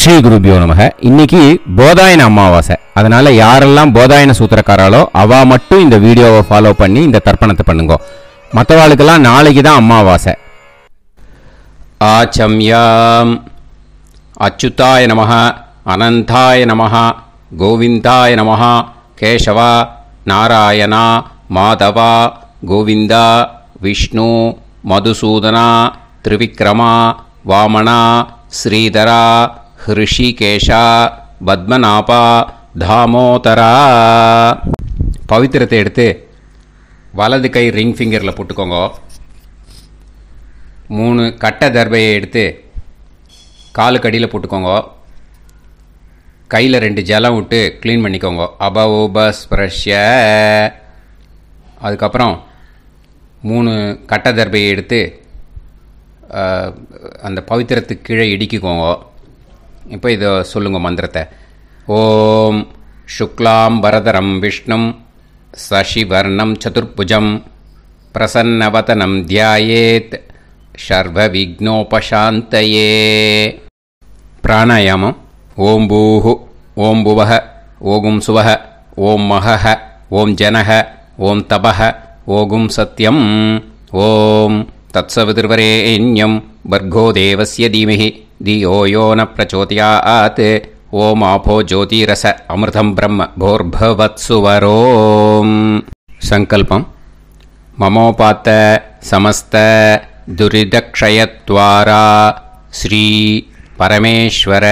ஸ்ரீ குருபியோ நமக. இன்னைக்கு போதாயன அமாவாசை. அதனால யாரெல்லாம் போதாயன சூத்திரக்காராலோ அவ மட்டும் இந்த வீடியோவை ஃபாலோ பண்ணி இந்த தர்ப்பணத்தை பண்ணுங்க. மற்றவாளுக்கெல்லாம் நாளைக்கு தான் அமாவாசை. ஆச்சம்யாம். அச்சுதாய நமக. அனந்தாய நமக. கோவிந்தாய நமக. கேசவா. நாராயணா. மாதவா. கோவிந்தா. விஷ்ணு. மதுசூதனா. திரிவிக்ரமா. வாமனா. ஸ்ரீதரா. ஹிருஷிகேஷா பத்மநாபா தாமோதரா பவித்திரத்தை எடுத்து வலது கை ரிங் ஃபிங்கரில் போட்டுக்கோங்க மூணு கட்டை தர்பையை எடுத்து காலுக்கு அடியில் போட்டுக்கோங்க கையில் ரெண்டு ஜலம் விட்டு க்ளீன் பண்ணிக்கோங்க அபவோபஸ்பிரஷ்ய அதுக்கப்புறம் மூணு கட்டை தர்பையை எடுத்து அந்த பவித்திரத்துக்கு கீழே இடிக்கிக்கோங்க இப்போ இதை சொல்லுங்க மந்திரத்தை. ஓம் சுக்லாம் வரதரம் விஷ்ணும் சசிவர்ணம் சதுர்புஜம் பிரசன்னவதனம் தியாயேத் சர்வவிக்னோபசாந்தயே. பிராணாயாமம். ஓம் பூஹு ஓம் புவஹ ஓகும் சுவஹ ஓம் மகஹ ஓம் ஜனஹ ஓம் தபஹ ஓகும் சத்யம். ஓம் தத்சவிதுர்வரேண்யம். வர்கோ தேவசிய தீமஹி. दि यो न प्रचोदयात्। ओमापो ज्योतिरस अमृतं ब्रह्म भोर्भवत्सुवरोम् सङ्कल्पं ममोपात समस्त समस्तदुरिदक्षयत्वारा श्रीपरमेश्वर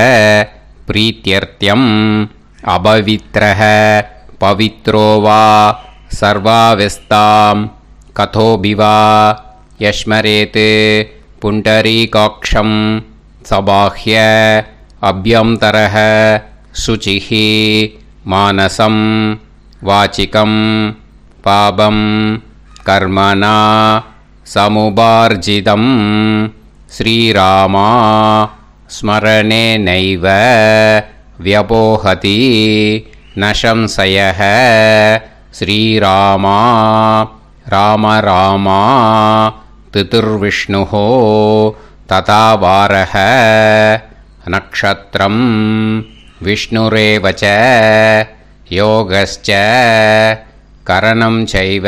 प्रीत्यर्थ्यम्। अपवित्रः पवित्रो वा सर्वाव्यस्तां कथोऽभि वा यस्मरेत् पुण्डरीकाक्षम्। सबाह्य अभ्यन्तरः शुचिः मानसं वाचिकं पापं कर्मणा समुपार्जितं। श्रीरामा स्मरणेनैव व्यपोहति न संशयः श्रीरामा राम रामा तितुर्विष्णुः तथा वारः नक्षत्रं विष्णुरेव च योगश्च करणं चैव।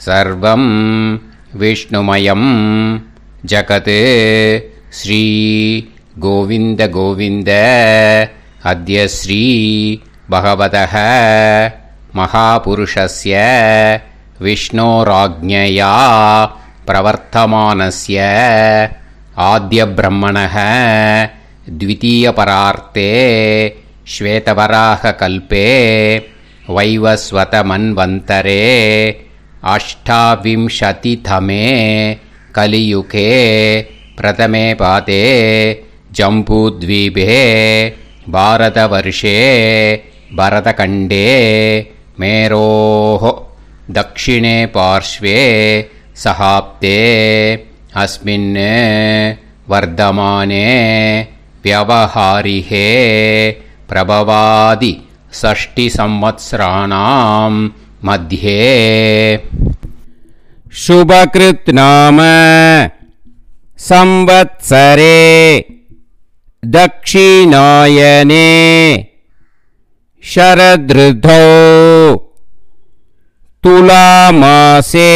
सर्वं विष्णुमयं जगत्। श्री गोविन्द गोविन्द अद्य श्री भगवतः महापुरुषस्य विष्णोराज्ञया प्रवर्तमानस्य आद्यब्रह्मणः द्वितीयपरार्ते श्वेतवराहकल्पे वैवस्वतमन्वन्तरे अष्टाविंशतितमे कलियुगे प्रथमे पादे जम्बूद्वीपे भारतवर्षे भरतखण्डे मेरोः दक्षिणे पार्श्वे सहाब्दे अस्मिन् वर्धमाने व्यवहारिहे प्रभवादि षष्टिसंवत्सराणां मध्ये। शुभकृत् नाम संवत्सरे दक्षिणायने शरदृधौ तुलामासे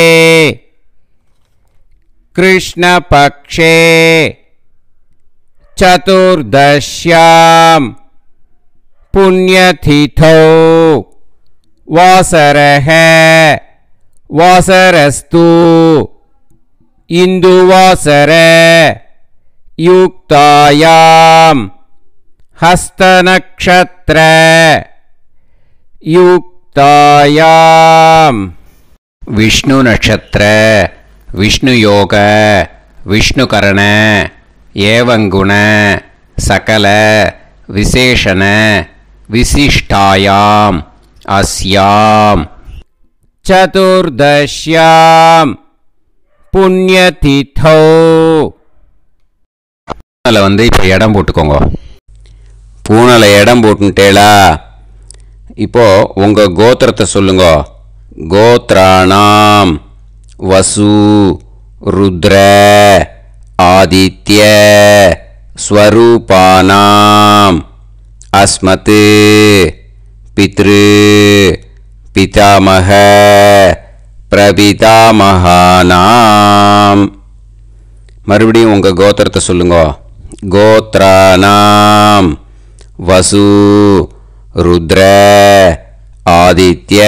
कृष्णपक्षे। चतुर्दश्यां पुण्यतिथौ। वासरः। वासरस्तु। इन्दुवासर। युक्तायां हस्तनक्षत्र। युक्तायां विष्णुनक्षत्र விஷ்ணு யோக விஷ்ணுகரண ஏவங்குண சகல விசேஷண விசிஷ்டாயாம் அஸ்யாம். சதுர்தஷ்யாம். புண்ணியதிதோ. பூனலை வந்து இப்போ இடம் போட்டுக்கோங்க. பூனலை இடம் போட்டுட்டேலா இப்போது உங்கள் கோத்திரத்தை சொல்லுங்க. கோத்ராணாம் வசு ருத்ர ஆதித்ய ஸ்வரூபானாம் அஸ்மத் பித்ரு பிதாமக பிரபிதாமகானாம். மறுபடியும் உங்கள் கோத்திரத்தை சொல்லுங்க. கோத்ரானாம் வசு ருத்ர ஆதித்ய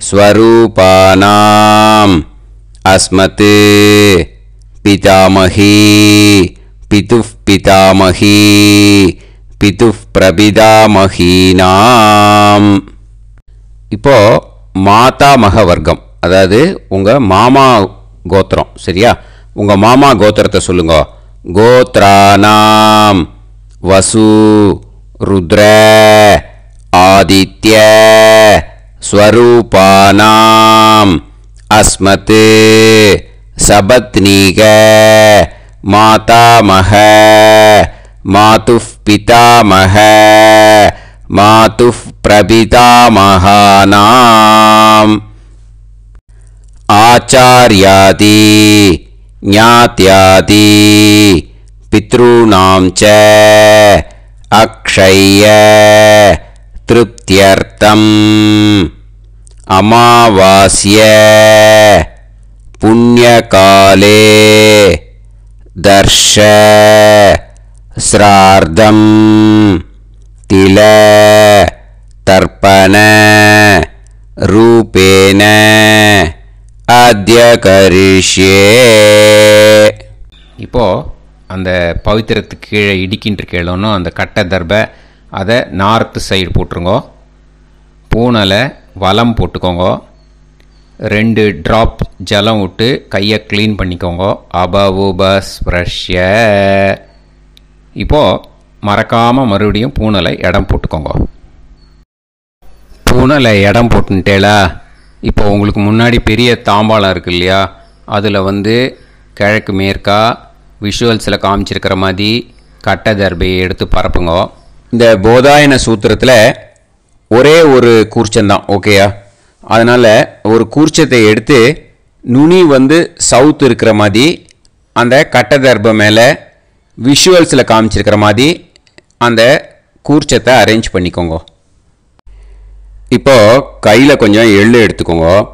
ஸ்வரூபானாம் அஸ்மத் பிதாமகி பிதுஃப் பிதாமகி பிது பிரபிதாமகீனாம் இப்போ மாதாமக வர்க்கம் அதாவது உங்கள் மாமா கோத்திரம் சரியா? உங்கள் மாமா கோத்திரத்தை சொல்லுங்க. கோத்ரானாம் வசு ருத்ர ஆதித்ய स्वरूपानाम् अस्मत् सपत्नीक मातामह मातुः पितामह मातुः प्रपितामहानाम्। आचार्यादि ज्ञात्यादि पितॄणां च अक्षय्य திருப்தியர்த்தம். அமாவாசிய புண்ணியகாலே தர்ஷ ஸ்ரார்த்தம் தில தர்ப்பண ரூபேன அத்தியகரிஷ்யே. இப்போது அந்த பவித்திரத்துக்கு கீழே இடிக்கின்ற கேளோன்னு அந்த கட்ட தர்ப அதை நார்த்து சைடு போட்டுருங்கோ. பூனலை வலம் போட்டுக்கோங்க. ரெண்டு ட்ராப் ஜலம் விட்டு கையை க்ளீன் பண்ணிக்கோங்க. அபவுபஸ் ப்ரஷ்ய இப்போது மறக்காமல் மறுபடியும் பூனலை இடம் போட்டுக்கோங்க. பூனலை இடம் போட்டுட்டேலா இப்போ உங்களுக்கு முன்னாடி பெரிய தாம்பாளம் இருக்கு இல்லையா? அதில் வந்து கிழக்கு மேற்கா விஷுவல்ஸில் காமிச்சிருக்கிற மாதிரி கட்டை தர்பையை எடுத்து பரப்புங்க. இந்த போதாயன சூத்திரத்தில் ஒரே ஒரு கூர்ச்சந்தான் ஓகேயா? அதனால் ஒரு கூர்ச்சத்தை எடுத்து நுனி வந்து சவுத் இருக்கிற மாதிரி அந்த கட்டை மேலே விஷுவல்ஸில் காமிச்சிருக்கிற மாதிரி அந்த கூர்ச்சத்தை அரேஞ்ச் பண்ணிக்கோங்க. இப்போ கையில் கொஞ்சம் எள்ளு எடுத்துக்கோங்க.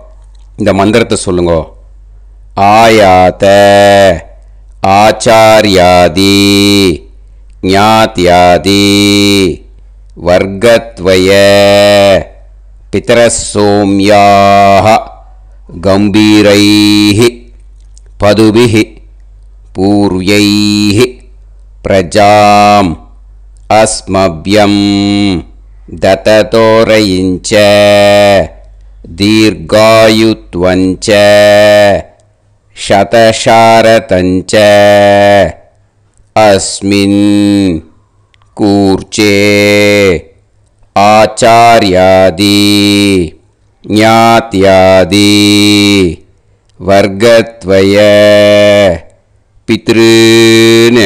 இந்த மந்திரத்தை சொல்லுங்க. ஆயாத ஆச்சாரியாதி ज्ञात्यादि वर्गद्वय पितरः सोम्याः गम्भीरैः पदुभिः पूर्व्यैः प्रजाम् अस्मभ्यं दततोरयिञ्च दीर्घायुत्वञ्च शतशारतञ्च अस्मिन् कूर्चे आचार्यादि ज्ञात्यादि वर्गत्वय पितॄन्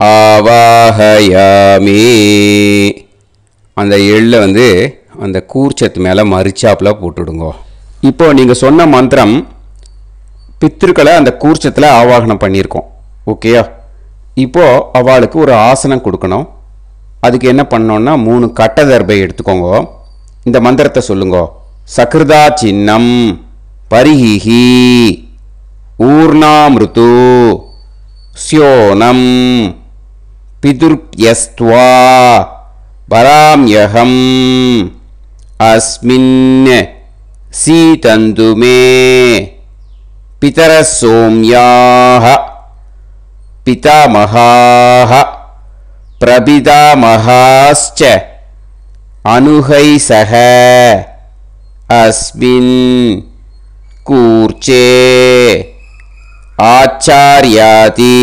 आवाहयामि அந்த எள்ளை வந்து அந்த கூர்ச்சத்து மேலே மறிச்சாப்பில் போட்டுடுங்க இப்போ நீங்கள் சொன்ன மந்திரம் பித்திருக்களை அந்த கூர்ச்சத்தில் ஆவாகனம் பண்ணியிருக்கோம் ஓகேயா இப்போ அவளுக்கு ஒரு ஆசனம் கொடுக்கணும். அதுக்கு என்ன பண்ணோன்னா மூணு கட்டதர்பை எடுத்துக்கோங்க. இந்த மந்திரத்தை சொல்லுங்க. சக்ருதா சின்னம் பரிஹிஹி ஊர்ணாமிருது ஸ்யோனம் பிதுர்யஸ்துவா பராம்யகம் அஸ்மின் சீதந்துமே பிதர சோம்யாக पितामहाः प्रपितामहाश्च अनुहै सह अस्मिन् कूर्चे आचार्यादि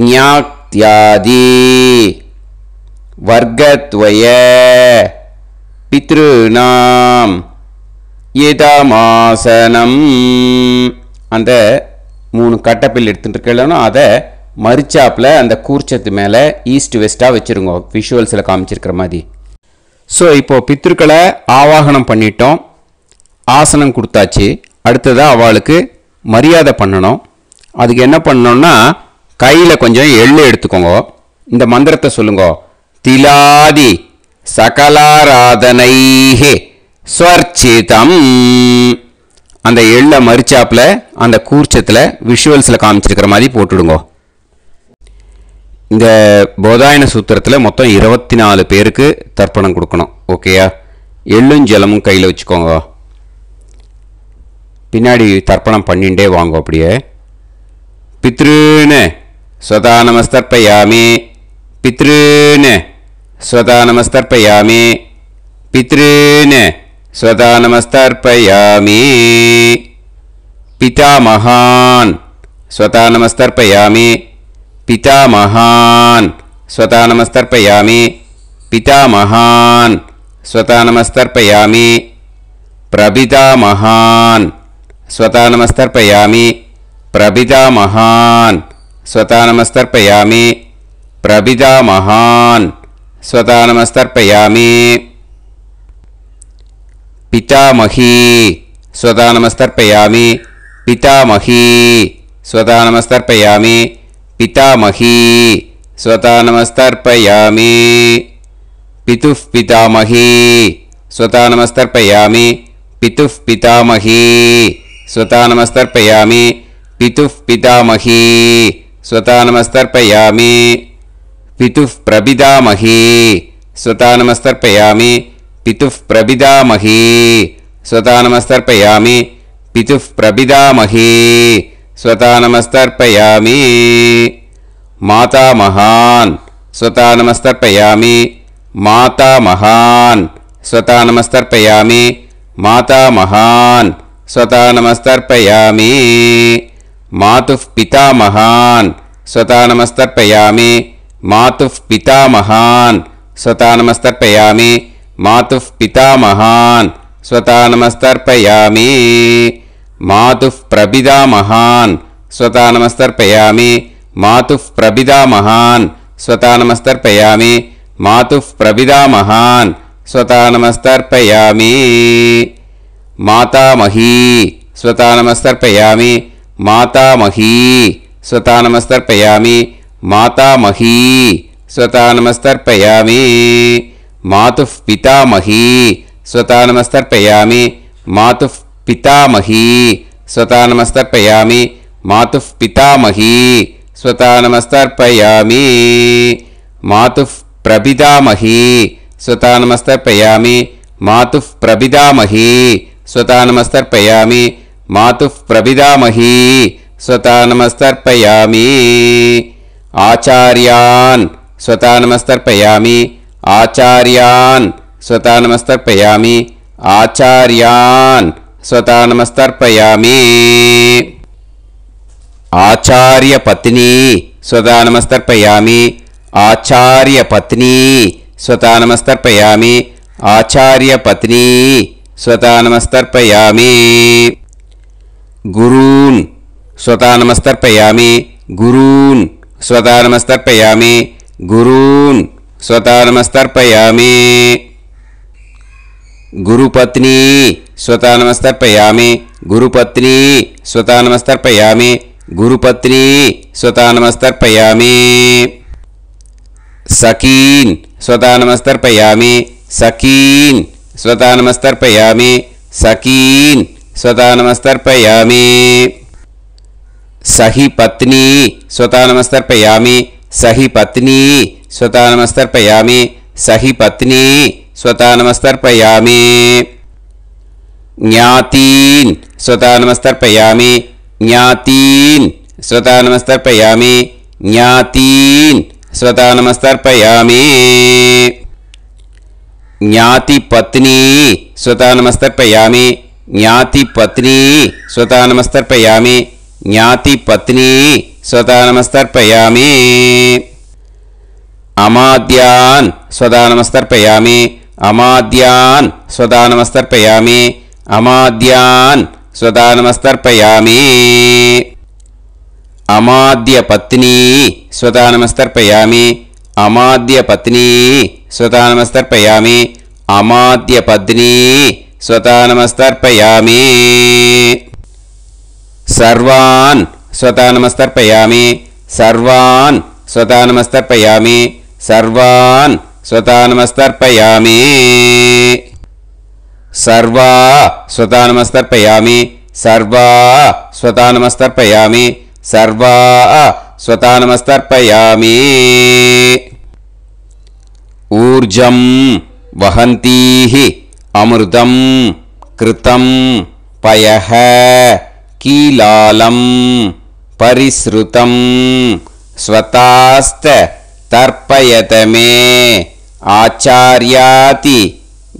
ज्ञात्यादि வர்க்கத்வய பித்ருநாம் இதமாசனம் அந்த மூணு கட்டப்பில் எடுத்துகிட்டு இருக்கலன்னா அதை மறிச்சாப்பில் அந்த கூர்ச்சத்து மேலே ஈஸ்ட் வெஸ்ட்டாக வச்சுருங்க. விஷுவல்ஸில் காமிச்சிருக்கிற மாதிரி. ஸோ இப்போது பித்ருக்களை ஆவாகனம் பண்ணிட்டோம். ஆசனம் கொடுத்தாச்சு. அடுத்ததாக அவளுக்கு மரியாதை பண்ணணும். அதுக்கு என்ன பண்ணோம்னா கையில் கொஞ்சம் எள்ளு எடுத்துக்கோங்க. இந்த மந்திரத்தை சொல்லுங்க. திலாதி சகலாராதனைஹே ஸ்வர்ச்சிதம். அந்த எள்ளை மறிச்சாப்புல அந்த கூர்ச்சத்தில் விஷுவல்ஸில் காமிச்சிருக்கிற மாதிரி போட்டுடுங்க. இந்த போதாயன சூத்திரத்தில் மொத்தம் இருபத்தி நாலு பேருக்கு தர்ப்பணம் கொடுக்கணும் ஓகேயா எள்ளும் ஜலமும் கையில் வச்சுக்கோங்க. பின்னாடி தர்ப்பணம் பண்ணிண்டே வாங்க அப்படியே. பித்ருன்னு ஸ்வதா நமஸ்தர்ப்பயாமி பித்ருன்னு ஸ்வதா நமஸ்தர்ப்பயாமி பித்ருன்னு स्वतानमस्तर्पयामि पितामहान्। स्वतानमस्तर्पयामि पितामहान्। स्वतानमस्तर्पयामि पितामहान्। स्वतानमस्तर्पयामि प्रपितामहान्। स्वतानमस्तर्पयामि प्रपितामहान्। स्वतानमस्तर्पयामि प्रपितामहान्। स्वतानमस्तर्पयामि पितामही। स्वता नमस्तर्पयामि पितामही। स्वता नमस्तर्पयामि पितामही। स्वता नमस्तर्पयामि पितुः पितामही। स्वता नमस्तर्पयामि पितुः पितामही। स्वता नमस्तर्पयामि पितुः पितामही। स्वता नमस्तर्पयामि पितुः प्रपितामही। स्वता नमस्तर्पयामि पितुः प्रपितामही स्वता नमस्तर्पयामि। पितुः प्रपितामही स्वता नमस्तर्पयामि। मातामहान् स्वता नमस्तर्पयामि। मातामहान् स्वता नमस्तर्पयामि। मातामहान् स्वता नमस्तर्पयामि। मातुः पितामहान् स्वता नमस्तर्पयामि। मातुः पितामहान् स्वता नमस्तर्पयामि। मातुः पितामहान् स्वता नमस्तर्पयामि। मातुः प्रपितामहान् स्वता नमस्तर्पयामि। मातुः प्रपितामहान् स्वता नमस्तर्पयामि। मातुः प्रपितामहान् स्वता नमस्तर्पयामि। मातामही, स्वता नमस्तर्पयामि। मातामही, स्वता नमस्तर्पयामि। मातामही, स्वता नमस्तर्पयामि। मातुः पितामही स्वतानमस्तर्पयामि। मातुः पितामही स्वतानमस्तर्पयामि। मातुः पितामही स्वतानमस्तर्पयामि। मातुः प्रपितामही स्वतानमस्तर्पयामि। मातुः प्रपितामही स्वतानमस्तर्पयामि। मातुः प्रपितामही स्वतानमस्तर्पयामि। आचार्यान्, स्वतानमस्तर्पयामि। आचार्यान् स्वता नमस्तर्पयामि आचार्यान् स्वता नमस्तर्पयामि आचार्यपत्नी स्वता नमस्तर्पयामि आचार्यपत्नी स्वता नमस्तर्पयामि आचार्यपत्नी स्वता नमस्तर्पयामि गुरून् स्वता नमस्तर्पयामि गुरून् स्वता नमस्तर्पयामि गुरून् स्वतानमस्तर्पयामि। गुरुपत्नी स्वतानमस्तर्पयामि। गुरुपत्नी स्वतानमस्तर्पयामि। गुरुपत्नी, स्वतानमस्तर्पयामि। सकीन् स्वतानमस्तर्पयामि। सकीन् स्वतानमस्तर्पयामि। सकीन् स्वतानमस्तर्पयामि। सही पत्नी स्वतानमस्तर्पयामि। सही पत्नी स्वता नमस्तर्पयामि सहि पत्नी स्वता नमस्तर्पयामि ज्ञातीन् स्वता नमस्तर्पयामि ज्ञातीन् स्वता नमस्तर्पयामि ज्ञातीन् स्वता नमस्तर्पयामि ज्ञातिपत्नी स्वता नमस्तर्पयामि ज्ञातिपत्नी स्वता नमस्तर्पयामि ज्ञातिपत्नी स्वता नमस्तर्पयामि అమాద్యాన్ స్వదానమస్తర్పయామి అమాద్యాన్ స్వదానమస్తర్పయామి అమాద్యాన్ స్వదానమస్తర్పయామి అమాద్య పత్ని స్వదానమస్తర్పయామి అమాద్య పత్ని స్వదానమస్తర్పయామి అమాద్య పత్ని స్వతానమస్తర్పయామి సర్వాన్ స్వతానమస్తర్పయామి సర్వాన్ స్వతానమస్తర్పయామి सर्वान् सर्वा स्वतानमस्तर्पयामि। सर्वा स्वतानमस्तर्पयामि। सर्वा स्वतानमस्तर्पयामि। ऊर्जं वहन्तीः, अमृतं कृतं पयः, कीलालं परिसृतं, स्वतास्त तर्पयत मे आचार्याति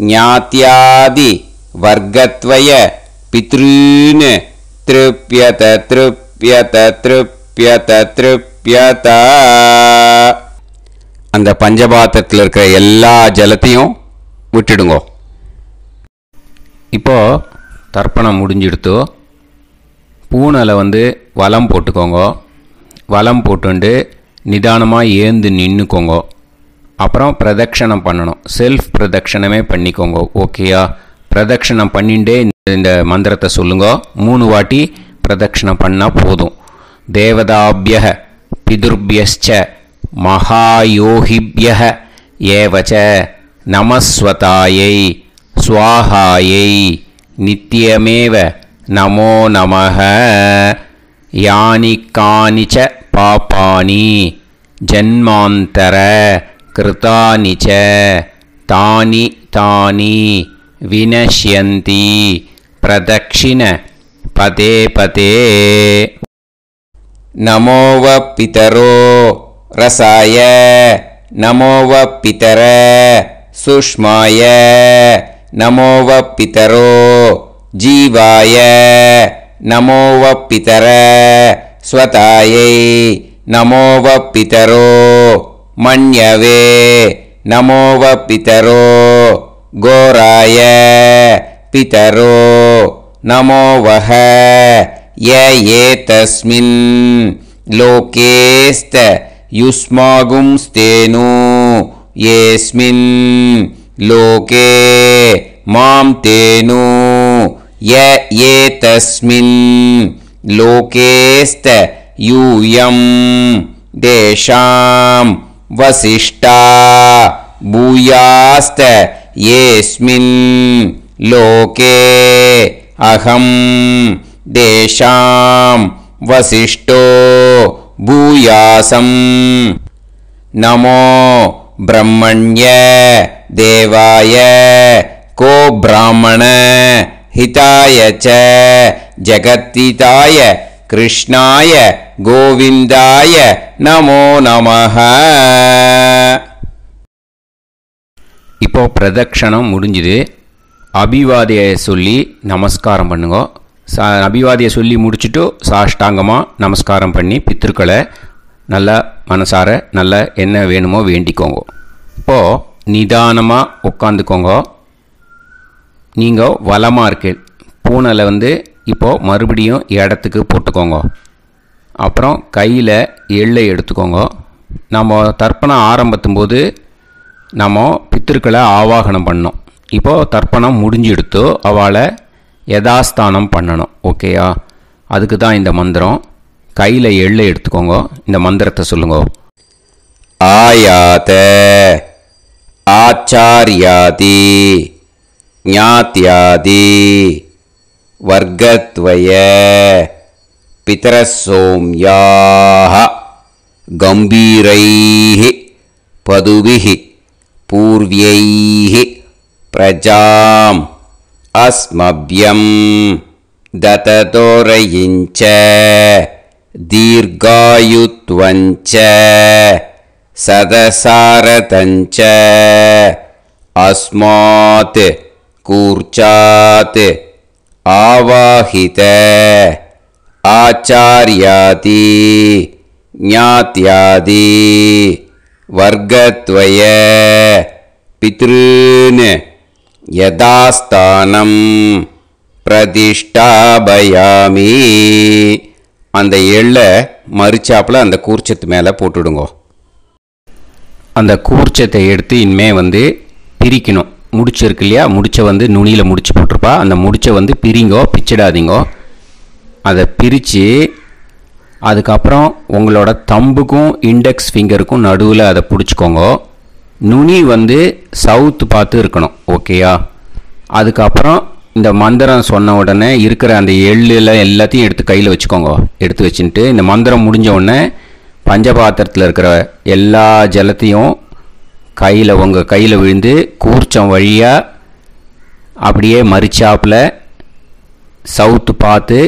ज्ञात्यादि वर्गत्वय पितॄन् तृप्यत तृप्यत तृप्यत तृप्यत அந்த பஞ்சபாத்திரத்தில் இருக்கிற எல்லா ஜலத்தையும் விட்டுடுங்கோ இப்போ தர்ப்பணம் முடிஞ்சிடுத்தோ பூனலை வந்து வலம் போட்டுக்கோங்க வலம் போட்டுண்டு நிதானமாக ஏந்து நின்றுக்கோங்க அப்புறம் பிரதட்சணம் பண்ணணும். செல்ஃப் பிரதட்சணமே பண்ணிக்கோங்க. ஓகேயா பிரதட்சணம் பண்ணிண்டே இந்த மந்திரத்தை சொல்லுங்க. மூணு வாட்டி பிரதட்சணம் பண்ணால் போதும். தேவதாபிய பிதுர்பியச்ச மகாயோகிபிய ஏவச்ச நமஸ்வதாயை சுவாகாயை நித்தியமேவ நமோ நமः யானி पापानि जन्मान्तर कृतानि च तानि तानि विनश्यन्ति प्रदक्षिणपदे पदे नमो नमोवपितरो रसाय। नमो पितर सुष्माय। नमो पितरो जीवाय। नमो पितर स्वतायै नमो व पितरो मण्यवे नमो व पितरो घोराय पितरो। नमो वः य एतस्मिन् लोकेस्त युष्मागुंस्तेनु येऽस्मिन् लोके मां तेनु य एतस्मिन् लोकेस्त यूयं देशां वसिष्ठा भूयास्त येऽस्मिन् लोके अहं देशां वसिष्ठो भूयासं नमो ब्रह्मण्य देवाय को ब्राह्मण हिताय च ஜெகத்திதாய கிருஷ்ணாய கோவிந்தாய நமோ நமஹ இப்போ பிரதக்ஷணம் முடிஞ்சுது. அபிவாதியை சொல்லி நமஸ்காரம் பண்ணுங்க. சா அபிவாதியை சொல்லி முடிச்சுட்டு சாஷ்டாங்கமாக நமஸ்காரம் பண்ணி பித்திருக்களை நல்லா மனசார நல்லா என்ன வேணுமோ வேண்டிக்கோங்க. இப்போது நிதானமாக உட்காந்துக்கோங்க நீங்கள் வளமாக இருக்கு பூனையில் வந்து இப்போது மறுபடியும் இடத்துக்கு போட்டுக்கோங்க. அப்புறம் கையில் எள்ளை எடுத்துக்கோங்க. நம்ம தர்ப்பணம் ஆரம்பத்தும் போது நம்ம பித்திருக்களை ஆவாகனம் பண்ணோம் இப்போது தர்ப்பணம் முடிஞ்செடுத்தோ அவளை யதாஸ்தானம் பண்ணணும். ஓகேயா அதுக்கு தான் இந்த மந்திரம். கையில் எள்ளை எடுத்துக்கோங்க. இந்த மந்திரத்தை சொல்லுங்க. ஆயாத ஆச்சாரியாதி वर्गद्वय पितरः सौम्याः गम्भीरैः पदुभिः पूर्व्यैः प्रजाम् अस्मभ्यं दततोरयिञ्च दीर्घायुत्वञ्च सदसारदञ्च अस्मात् कूर्चात् आवाहित आचार्याति ज्ञात्यादि वर्गत्वय पितॄन् யதாஸ்தானம் பிரதிஷ்டாபயாமி அந்த எள்ளை மறிச்சாப்புல அந்த கூர்ச்சத்து மேலே போட்டுடுங்கோ அந்த கூர்ச்சத்தை எடுத்து இனிமே வந்து பிரிக்கணும் முடிச்சு இருக்கு இல்லையா? முடிச்சை வந்து நுனியில் முடிச்சு போட்டிருப்பா. அந்த முடிச்சை வந்து பிரிங்கோ பிச்சிடாதீங்கோ. அதை பிரித்து அதுக்கப்புறம் உங்களோட தம்புக்கும் இண்டெக்ஸ் ஃபிங்கருக்கும் நடுவில் அதை பிடிச்சிக்கோங்க. நுனி வந்து சவுத்து பார்த்து இருக்கணும் ஓகேயா அதுக்கப்புறம் இந்த மந்திரம் சொன்ன உடனே இருக்கிற அந்த எள்ளில் எல்லாத்தையும் எடுத்து கையில் வச்சுக்கோங்க. எடுத்து வச்சுட்டு இந்த மந்திரம் முடிஞ்ச உடனே பஞ்சபாத்திரத்தில் இருக்கிற எல்லா ஜலத்தையும் கையில் உங்கள் கையில் விழுந்து கூர்ச்சம் வழியாக அப்படியே மறிச்சாப்பில் சவுத்து பார்த்து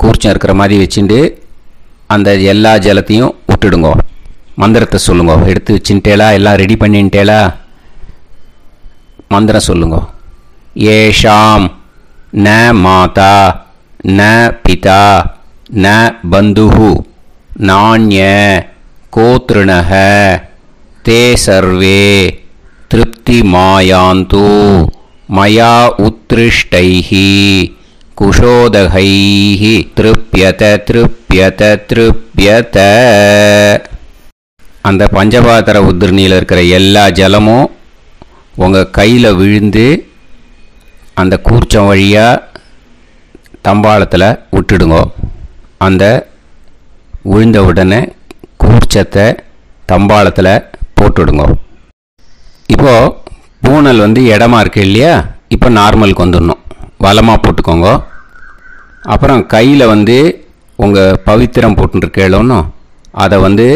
கூர்ச்சம் இருக்கிற மாதிரி வச்சுட்டு அந்த எல்லா ஜலத்தையும் விட்டுடுங்க. மந்திரத்தை சொல்லுங்க. எடுத்து வச்சுட்டேலா எல்லாம் ரெடி பண்ணிட்டேலா மந்திரம் சொல்லுங்க. ஏஷாம் ந மாதா ந பிதா ந பந்துஹு நாண்ய கோத்ருணக தே சர்வே திருப்திமாயாந்து மயா உத்ருஷ்டைः குஷோதகைः திருப்யத திருப்யத திருப்யத அந்த பஞ்சபாத்திர உதிர்ணியில் இருக்கிற எல்லா ஜலமும் உங்கள் கையில் விழுந்து அந்த கூர்ச்சம் வழியாக தம்பாளத்தில் விட்டுடுங்க. அந்த விழுந்த உடனே கூர்ச்சத்தை தம்பாளத்தில் போட்டுவிடுங்க இப்போது பூனல் வந்து இடமா இருக்குது இல்லையா? இப்போ நார்மலுக்கு வந்துடணும். வளமாக போட்டுக்கோங்க. அப்புறம் கையில் வந்து உங்கள் பவித்திரம் போட்டுருக்கேளோன்னு அதை வந்து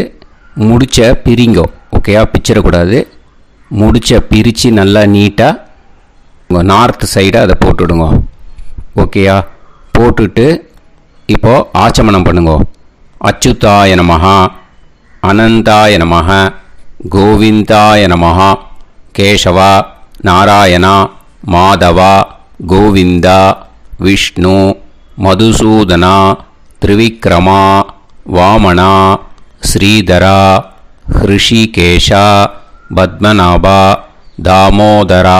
முடிச்ச பிரிங்கோ. ஓகேயா? பிச்சிடக்கூடாது. முடிச்ச பிரித்து நல்லா நீட்டாக உங்கள் நார்த் சைடை அதை போட்டுவிடுங்க ஓகேயா? போட்டுட்டு இப்போது ஆச்சமனம் பண்ணுங்க. அச்சுதாய நமஹா அனந்தாய மகா गोविन्दाय नमः। केशव नारायण माधव गोविंद विष्णु मधुसूदन त्रिविक्रमा वामण श्रीधर हृषिकेश पद्मनाभ दामोदरा।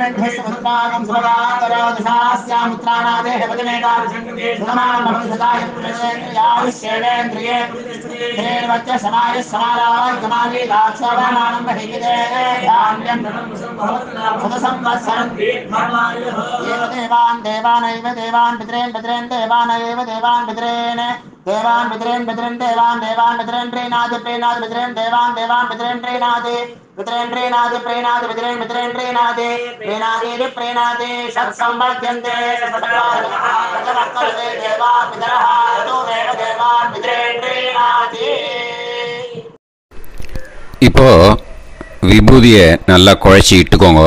विमान्तमेध्यस्वपुत्रागं सुभगान्तरोदशास्यामुत्राणादेः पुरुषेन्द्रियायुष्येवेन्द्रिये हेर्वच्च समायः समाराय कमाली दाक्षाभामानं बहिविदे धान्यं शतसंवत्सरं एव देवान् देवानैव देवान् पितरेन् पितरेन् देवानैव देवान् पितरेन् देवान् पितरेन् पितरेन् देवान् देवान् पितरेन् प्रीणाति प्रीणाति पितरेन् देवान् देवान् पितरेन् प्रीणाति पितरेन् प्रीणाति प्रीणाति पितरेन् पितरेन् प्रीणाति प्रीणाति प्रीणाति षट्सम्बध्यन्ते षट्सम्बध्यन्ते देवा पितरः ततो देव देवान् पितरेन् प्रीणाति இப்போது விபூதியை நல்லா குழச்சி இட்டுக்கோங்க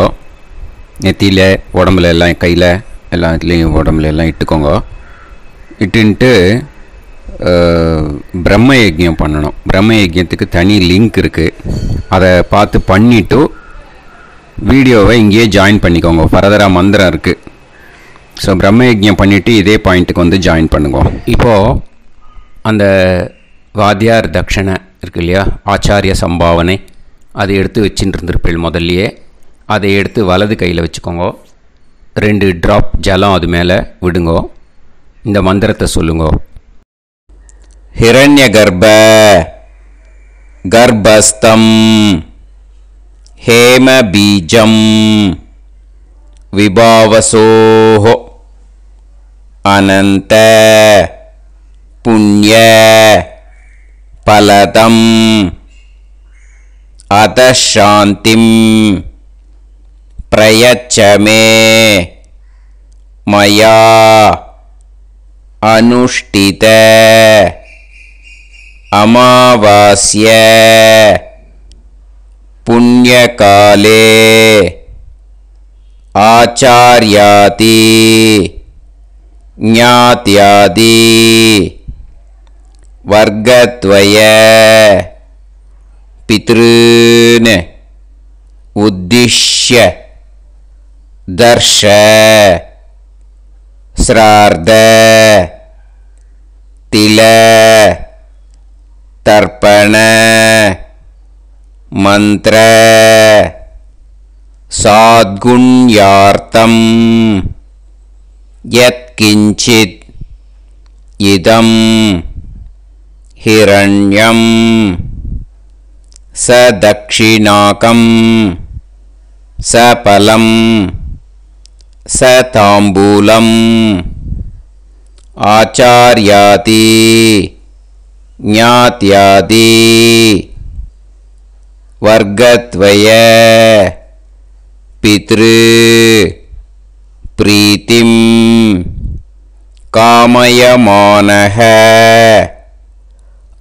நெத்தியில் உடம்புல எல்லாம் கையில் எல்லா இதுலேயும் உடம்புல எல்லாம் இட்டுக்கோங்க இட்டுன்ட்டு அஹ், பிரம்ம யஜ்யம் பண்ணணும் பிரம்ம யஜ்யத்துக்கு தனி லிங்க் இருக்குது அதை பார்த்து பண்ணிவிட்டு வீடியோவை இங்கேயே ஜாயின் பண்ணிக்கோங்க. ஃபர்தராக மந்திரம் இருக்குது ஸோ பிரம்ம யஜ்யம் பண்ணிவிட்டு இதே பாயிண்ட்டுக்கு வந்து ஜாயின் பண்ணுங்க. இப்போது அந்த வாத்தியார் தட்சணை இருக்கு இல்லையா? ஆச்சாரிய சம்பாவனை அதை எடுத்து வச்சுட்டு இருந்திருப்பீள் முதல்லையே. அதை எடுத்து வலது கையில் வச்சுக்கோங்க. ரெண்டு ட்ராப் ஜலம் அது மேலே விடுங்கோ. இந்த மந்திரத்தை சொல்லுங்க. ஹிரண்ய கர்ப்ப गर्भस्थं हेमबीजं विभावसोः। अनन्त। पुण्य। पुण्यपलतम् अतः शान्तिं प्रयच्छ मे मया अनुष्ठित। अमावास्य पुण्यकाले आचार्याति ज्ञात्यादि वर्गद्वय पितॄन् उद्दिश्य दर्श श्रार्द तिल तर्पण मन्त्र साद्गुण्यार्थम् यत्किञ्चित् इदं हिरण्यं स दक्षिणाकं सफलं स ताम्बूलम् आचार्याति ज्ञात्यादि। वर्गद्वय। पितृ। प्रीतिं। कामयमानः।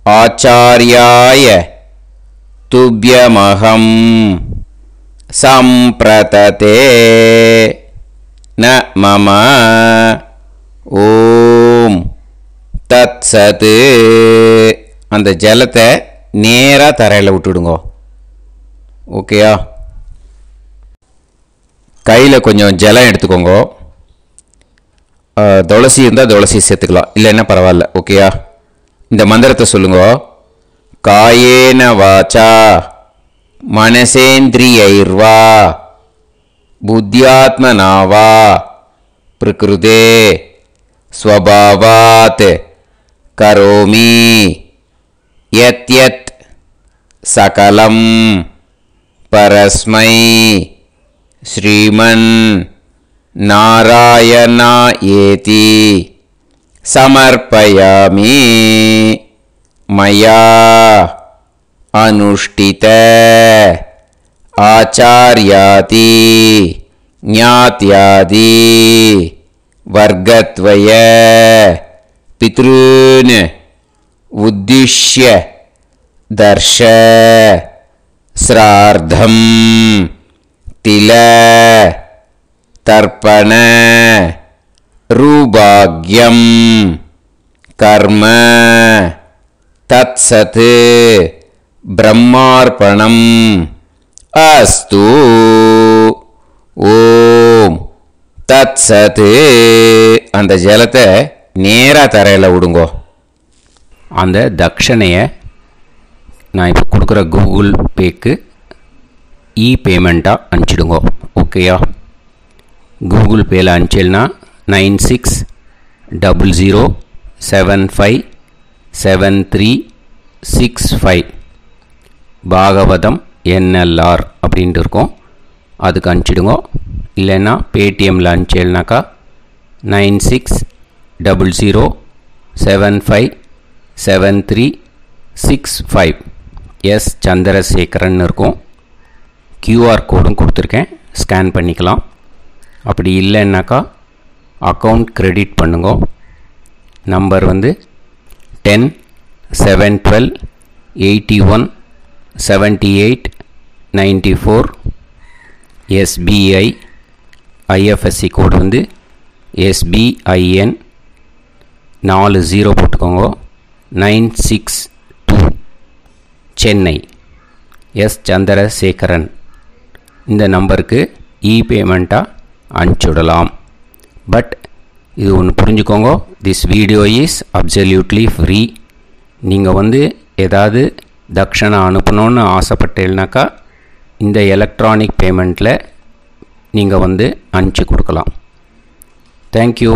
आचार्याय। तुभ्यमहं। सम्प्रतते। न मम। ॐ। तत्सत्। அந்த ஜலத்தை நேராக தரையில் விட்டுடுங்க. ஓகேயா கையில் கொஞ்சம் ஜலம் எடுத்துக்கோங்க. துளசி இருந்தால் துளசி சேர்த்துக்கலாம். இல்லைன்னா பரவாயில்ல. ஓகேயா இந்த மந்திரத்தை சொல்லுங்க. காயேன வாச்சா மனசேந்திரியைர்வா புத்தியாத்மனாவா பிரகிருதே ஸ்வபாவாத் கரோமி यत् सकलं परस्मै श्रीमन् नारायणायेति समर्पयामि मया अनुष्ठित आचार्याति ज्ञात्यादि वर्गद्वय पितॄन् उद्दिश्य दर्श श्रार्धं तिल तर्पण रूभाग्यं कर्म तत्सत् ब्रह्मार्पणम् अस्तु ஓம் தத் சத்து அந்த ஜலத்தை நேராக தரையில் விடுங்கோ அந்த தட்சணையை நான் இப்போ கொடுக்குற கூகுள் பேக்கு இ பேமெண்ட்டாக அனுப்பிச்சிடுங்க. ஓகேயா கூகுள் பேயில் அனுப்பிச்சல்னா nine six double zero seven five seven three six five Bhagavatam NLR அப்படின்ட்டு இருக்கும். அதுக்கு அனுப்பிச்சிடுங்க. இல்லைன்னா பேடிஎம்மில் அனுப்பிச்சேல்னாக்கா nine six double zero seven five seven three six five S Chandrasekaran இருக்கும் கியூஆர் கோடும் கொடுத்துருக்கேன் ஸ்கேன் பண்ணிக்கலாம் அப்படி இல்லைன்னாக்கா அக்கௌண்ட் கிரெடிட் பண்ணுங்க நம்பர் வந்து ten seven twelve eighty one seventy eight ninety four SBI IFSC code வந்து எஸ்பிஐஎன் நாலு ஜீரோ போட்டுக்கோங்க nine six two Chennai. S. Chandrasekaran. இந்த நம்பருக்கு இ பேமெண்ட்டாக அனுப்பிச்சுடலாம். பட் இது ஒன்று புரிஞ்சுக்கோங்க. This video is absolutely free நீங்கள் வந்து ஏதாவது தக்ஷணை அனுப்பணும்னு ஆசைப்பட்டேன்னாக்கா இந்த எலக்ட்ரானிக் பேமெண்ட்டில் நீங்கள் வந்து அனுப்பிச்சி கொடுக்கலாம். தேங்க்யூ